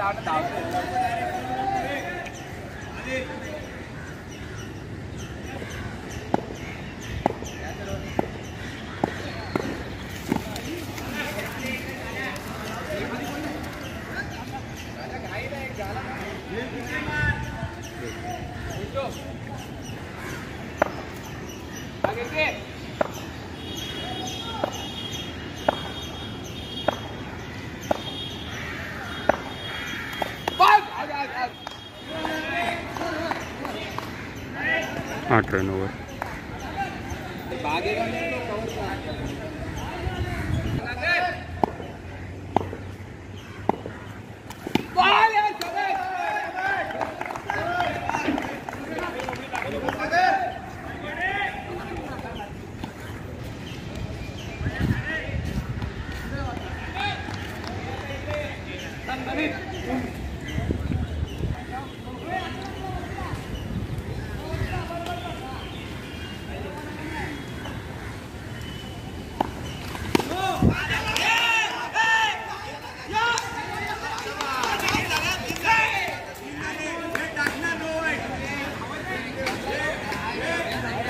आठ धावते आठ रन ओवर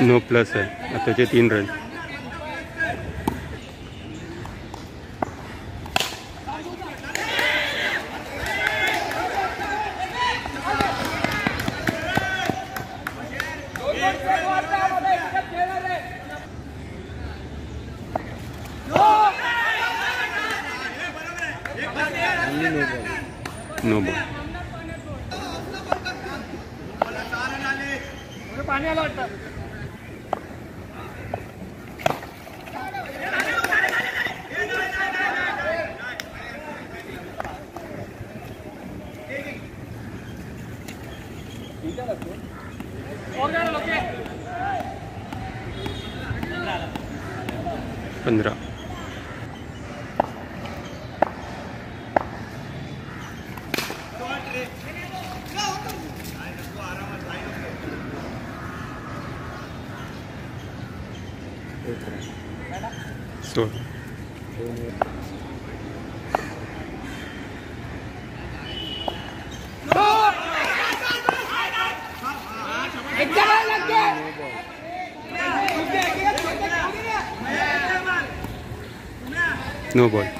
नो प्लस आहे आताचे तीन रन पंद्रह। snowball.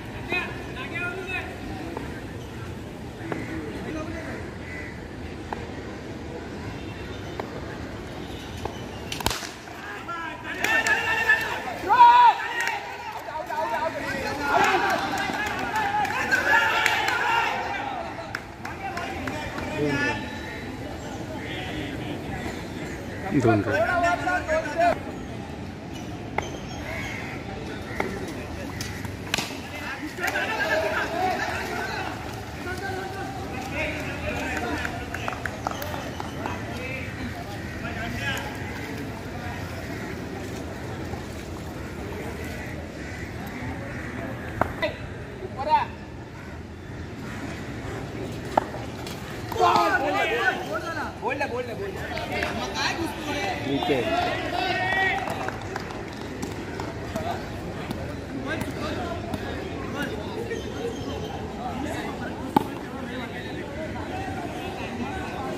どんどん。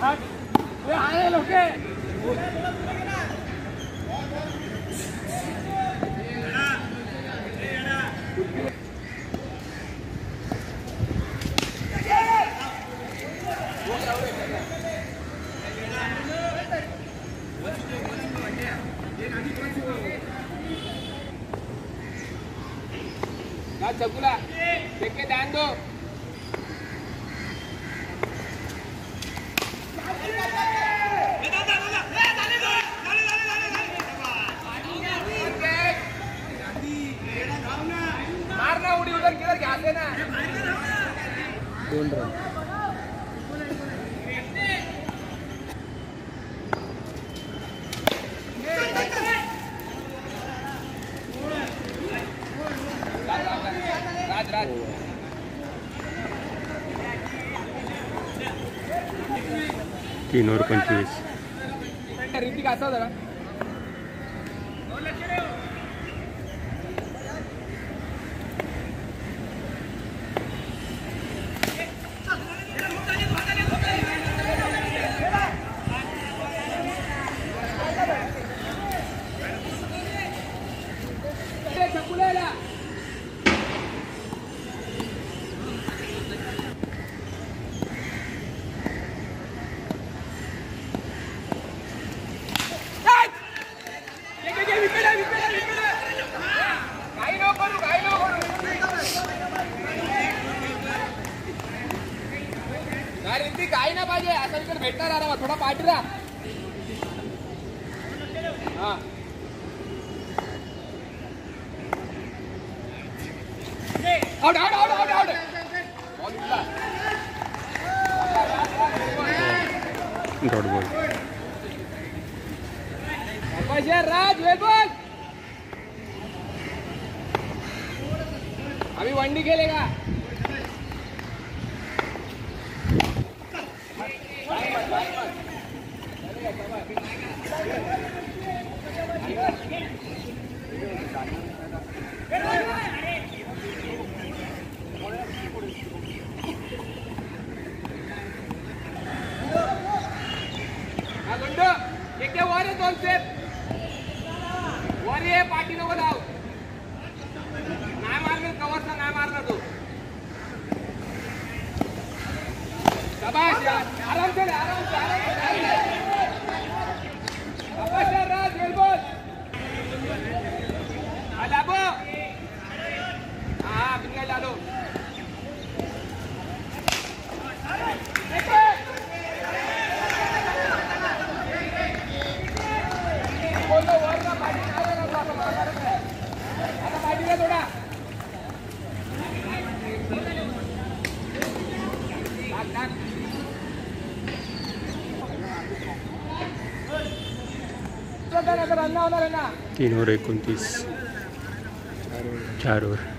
हाँ। आए लोग तीन और पंचवीस। ऋतिक असा जरा। कौन खेलेगा। तीन वर एकोणतीस. चार वर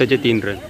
आताचे तीन रन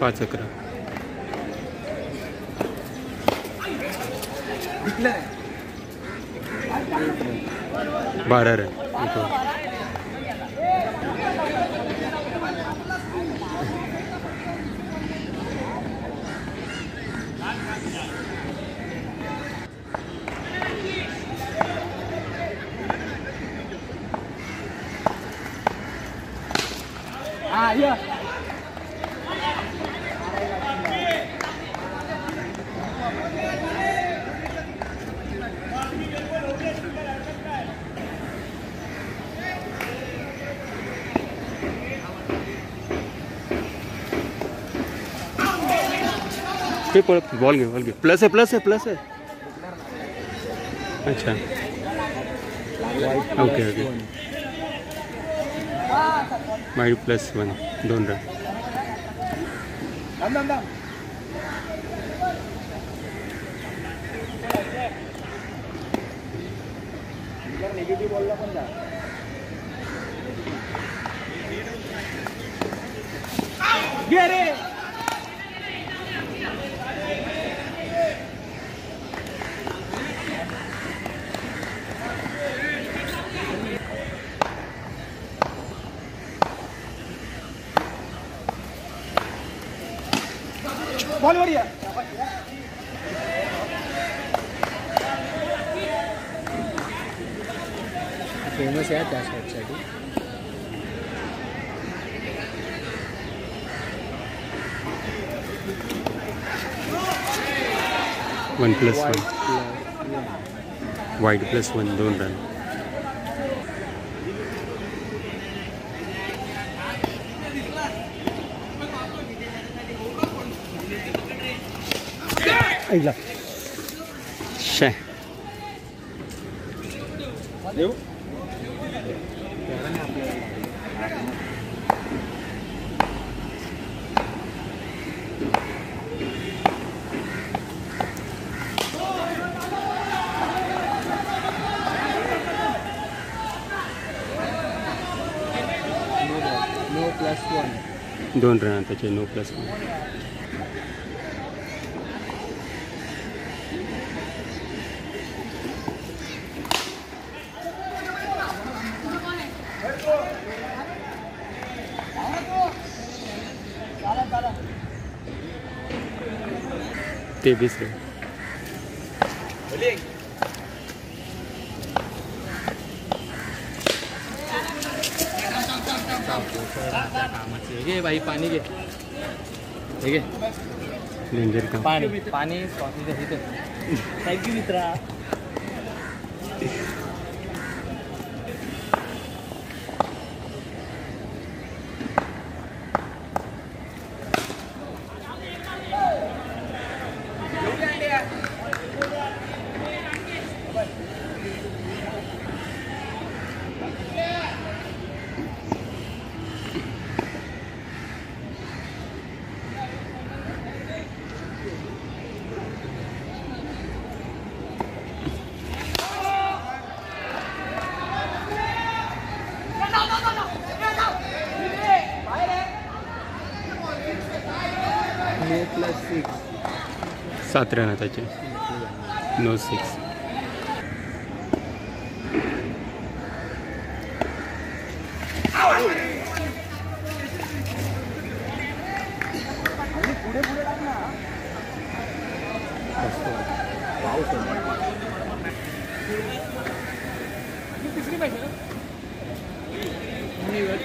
पाच अकरा. बारा रन. पळ बॉल घे बॉल घे प्लस है प्लस है प्लस है। अच्छा। ओके ओके माइड प्लस वन दोन रन. निगेटिव्ह बॉलला पण जा. रे. बॉलवर या फ़ेमस आहे त्या शॉटसाठी वन प्लस वन वाईट प्लस वन दोन run. Aí lá. Xé. Valeu. Plus one. Don't run, touch no plus one. तेवीस रन कामाचे घे बाई पाणी घे हे। डेंजर काम पाणी पाणी थँक्यू मित्रा। No, no, no, no, no, no, no, no,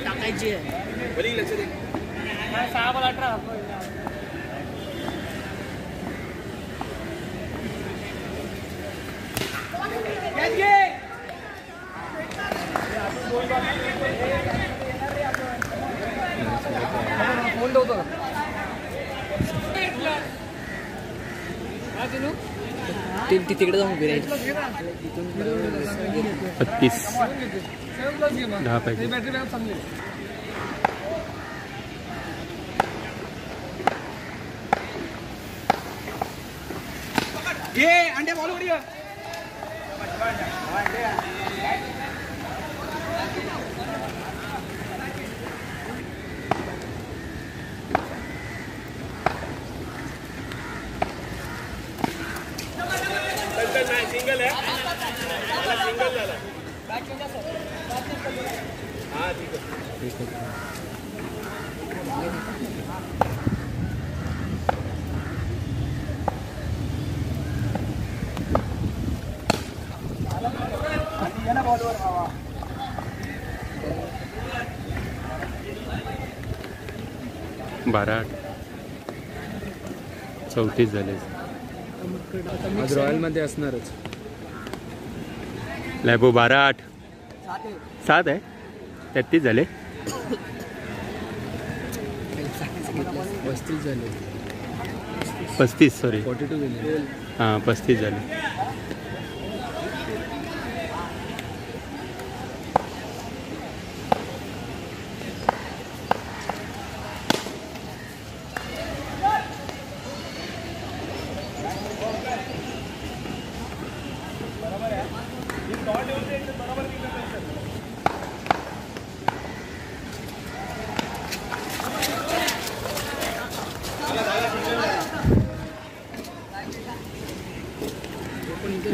टाकायची बली लक्ष दे सहा बॉल अठरा फ़ोन ठेवतो तिकडे जाऊन उभी बत्तीस. दहा चांगली घे अंडे बॉलवर ये सिंगल सिंगल हा। आहे बारा चौतीस झाले. आज रॉयलमध्ये असणारच. लॅबो बारा आठ. सात आहे. तेहतीस झाले. पस्तीस झाले. पस्तीस सॉरी फोर्टी टू गेले हां पस्तीस झाले.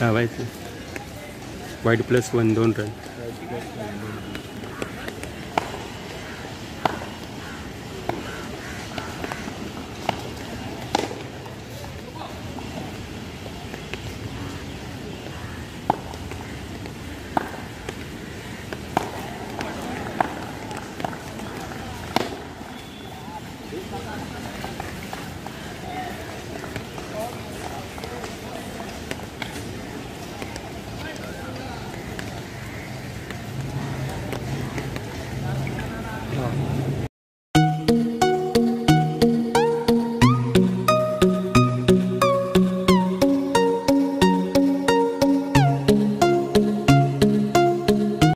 धावायचं वाईट प्लस वन दोन रन